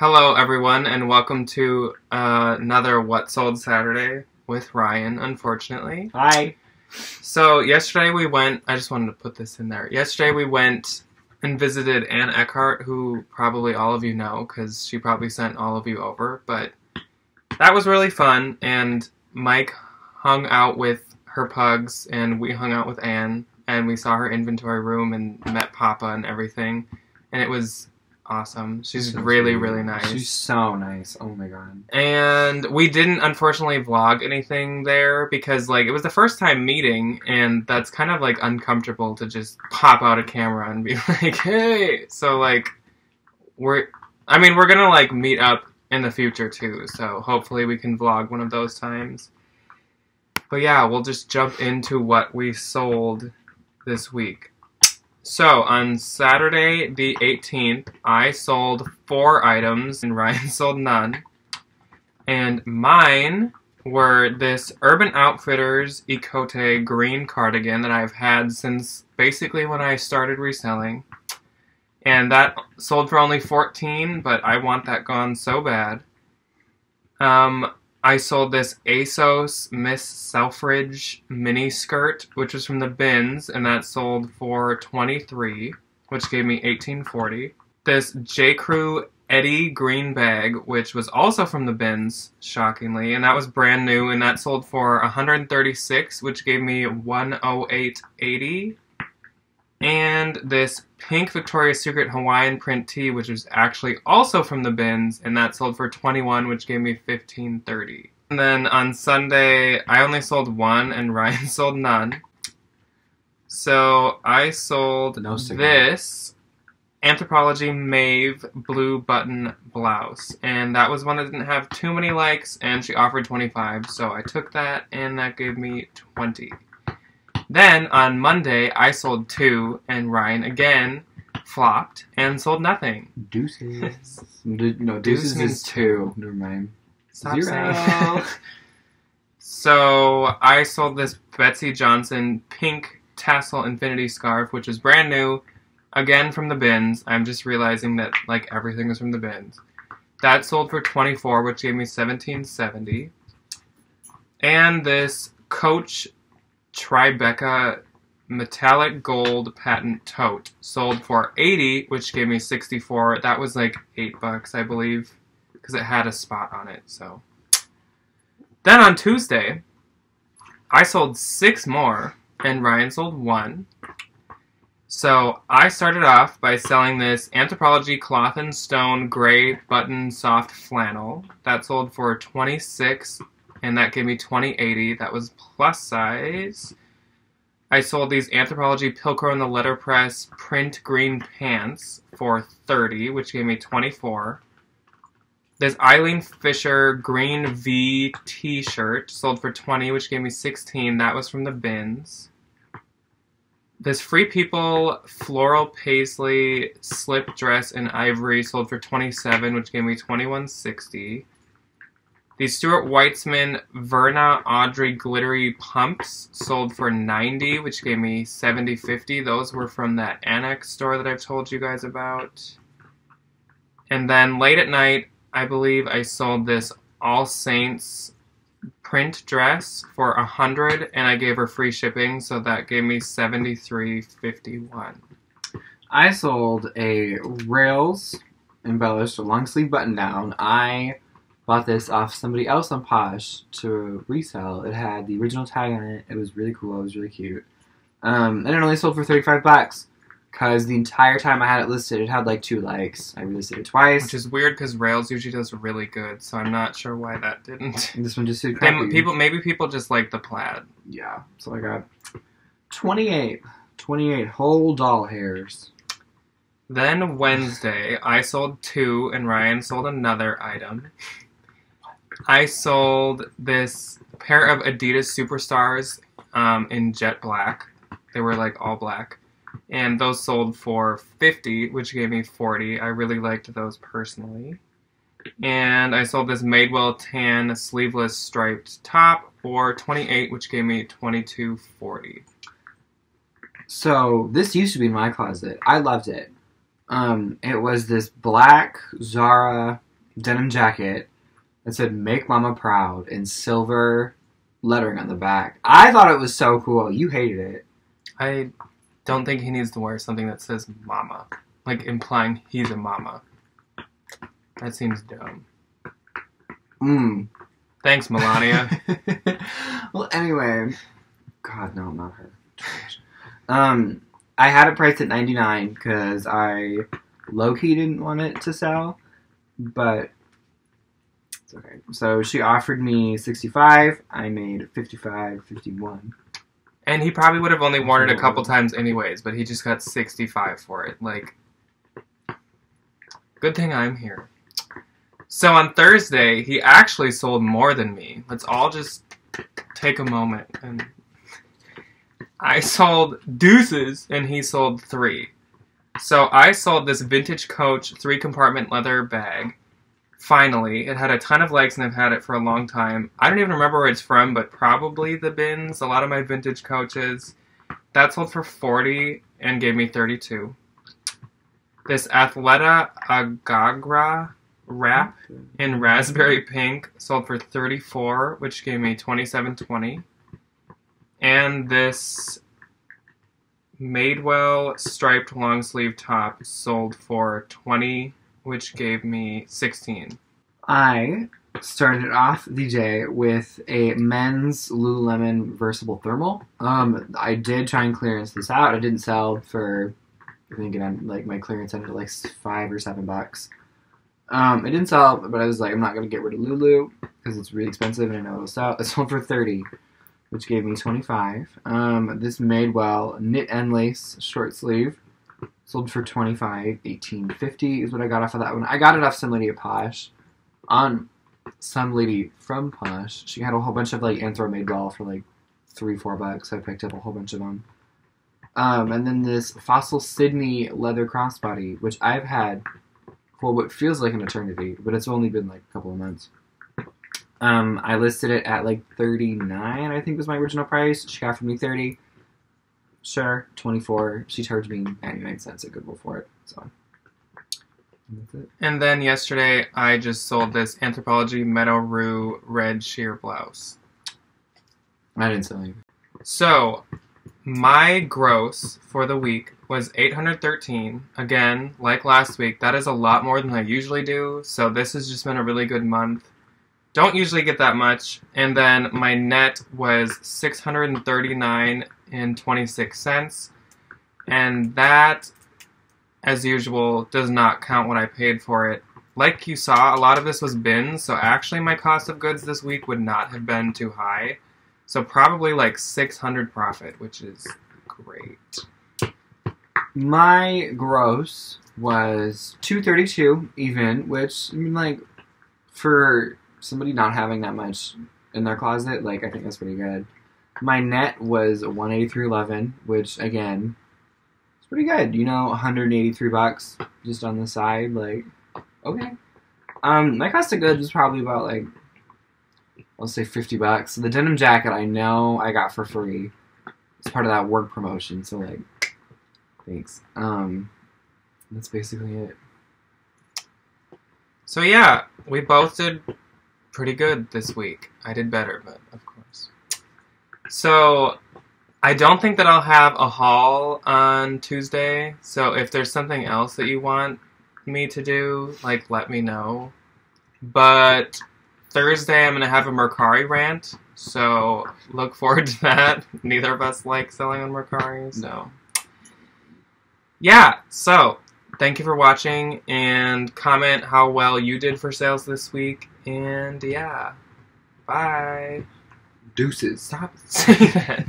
Hello, everyone, and welcome to uh, another What Sold Saturday with Ryan, unfortunately. Hi. So, yesterday we went, I just wanted to put this in there. Yesterday we went and visited Ann Eckhart, who probably all of you know because she probably sent all of you over, but that was really fun, and Mike hung out with her pugs, and we hung out with Ann, and we saw her inventory room and met Papa and everything, and it was awesome. She's So really, really nice. She's so nice. Oh my god. and we didn't unfortunately vlog anything there because like it was the first time meeting and that's kind of like uncomfortable to just pop out a camera and be like hey so like we're i mean we're gonna like meet up in the future too so hopefully we can vlog one of those times but yeah we'll just jump into what we sold this week so on Saturday the 18th, I sold four items and Ryan sold none. And mine were this Urban Outfitters Ecote green cardigan that I've had since basically when I started reselling. And that sold for only 14, but I want that gone so bad. Um, I sold this ASOS Miss Selfridge mini skirt, which was from the bins, and that sold for 23, which gave me 1840. This J. Crew Eddie green bag, which was also from the bins, shockingly, and that was brand new, and that sold for 136, which gave me 108.80. And this pink Victoria's Secret Hawaiian print tee, which is actually also from the bins, and that sold for 21, which gave me 15.30. And then on Sunday, I only sold one, and Ryan sold none. So I sold No this Anthropologie Maeve blue button blouse, and that was one that didn't have too many likes, and she offered 25, so I took that, and that gave me 20. Then on Monday, I sold two, and Ryan again flopped and sold nothing. Deuces. No, Deuce deuces means is two. Never mind. Stop Zero. So I sold this Betsey Johnson pink tassel infinity scarf, which is brand new, again from the bins. I'm just realizing that like everything is from the bins. That sold for 24, which gave me 1770. And this Coach Tribeca metallic gold patent tote sold for 80, which gave me 64. That was like 8 bucks, I believe, because it had a spot on it, so. Then on Tuesday, I sold six more, and Ryan sold one. So I started off by selling this Anthropologie Cloth and Stone Gray Button Soft Flannel. That sold for 26, and that gave me 2080. That was plus size. I sold these Anthropologie Pilcro and the Letterpress Print Green Pants for 30, which gave me 24. This Eileen Fisher green V t-shirt sold for 20, which gave me 16. That was from the bins. This Free People floral paisley slip dress in ivory sold for 27, which gave me 21.60. These Stuart Weitzman Verna Audrey glittery pumps sold for 90, which gave me 70.50. Those were from that Annex store that I've told you guys about. And then late at night, I believe I sold this All Saints print dress for a hundred, and I gave her free shipping, so that gave me seventy three fifty one. I sold a Rails embellished long sleeve button down. I bought this off somebody else on Posh to resell. It had the original tag on it. It was really cool. It was really cute. Um, and it only sold for 35 bucks. Because the entire time I had it listed, it had like two likes. I relisted it twice. Which is weird because Rails usually does really good, so I'm not sure why that didn't. And this one just did They- crappy. people, maybe people just like the plaid. Yeah. So I got 28. 28 whole doll hairs. Then Wednesday, I sold two, and Ryan sold another item. I sold this pair of Adidas Superstars um, in jet black. They were like all black. And those sold for 50, which gave me 40. I really liked those personally. And I sold this Madewell tan sleeveless striped top for 28, which gave me 22.40. So this used to be my closet. I loved it. Um, it was this black Zara denim jacket that said "Make Mama Proud" in silver lettering on the back. I thought it was so cool. You hated it. I don't think he needs to wear something that says mama. Like implying he's a mama. That seems dumb. Mm. Thanks, Melania. well, anyway, God no, not her. Um, I had it priced at ninety nine because I low key didn't want it to sell, but okay. So she offered me sixty five. I made 55, 51. and he probably would have only worn it a couple times anyways, but he just got 65 for it. Like, good thing I'm here. So on Thursday, he actually sold more than me. Let's all just take a moment and. I sold deuces and he sold three. So I sold this vintage Coach three compartment leather bag. Finally, it had a ton of legs and I've had it for a long time. I don't even remember where it's from, but probably the bins. A lot of my vintage coaches. That sold for 40 and gave me 32. This Athleta Agagra wrap in raspberry pink sold for 34, which gave me 27.20. And this Madewell striped long sleeve top sold for 20, which gave me 16. I started off the day with a men's Lululemon versatile thermal. Um, I did try and clearance this out. It didn't sell for I think it ended, like my clearance ended like five or seven bucks. Um, it didn't sell, but I was like, I'm not gonna get rid of Lulu because it's really expensive and I know it'll sell. It sold for thirty, which gave me twenty five. Um, this Madewell knit and lace short sleeve sold for 25 1850 is what I got off of that one. I got it off some lady at Posh on some lady from Posh. She had a whole bunch of like Anthro Madewell for like three four bucks. I picked up a whole bunch of them. Um, and then this Fossil Sydney leather crossbody, which I've had for what feels like an eternity, but it's only been like a couple of months. Um, I listed it at like 39, I think was my original price. She offered me 30. Sure, 24. She charged me 99 cents at Goodwill for it. So and that's it. And then yesterday, I just sold this Anthropologie Meadow Rue red sheer blouse. I didn't sell any. So, my gross for the week was 813. Again, like last week, that is a lot more than I usually do. So, this has just been a really good month. Don't usually get that much. And then my net was 639 and 26 cents. And that, as usual, does not count what I paid for it. Like you saw, a lot of this was bins, so actually my cost of goods this week would not have been too high. So probably like 600 profit, which is great. My gross was 232 even, which I mean like for somebody not having that much in their closet, like I think that's pretty good. My net was 183.11, which again, it's pretty good. You know, 183 bucks just on the side, like okay. Um, my cost of goods was probably about like let's say 50 bucks. The denim jacket I know I got for free. It's part of that work promotion, so like thanks. Um, that's basically it. So yeah, we both did pretty good this week. I did better, but of course. So I don't think that I'll have a haul on Tuesday. So if there's something else that you want me to do, like let me know. But Thursday I'm gonna have a Mercari rant. So look forward to that. Neither of us like selling on Mercari, so yeah. So thank you for watching and comment how well you did for sales this week. And yeah, bye. Deuces. Stop saying that.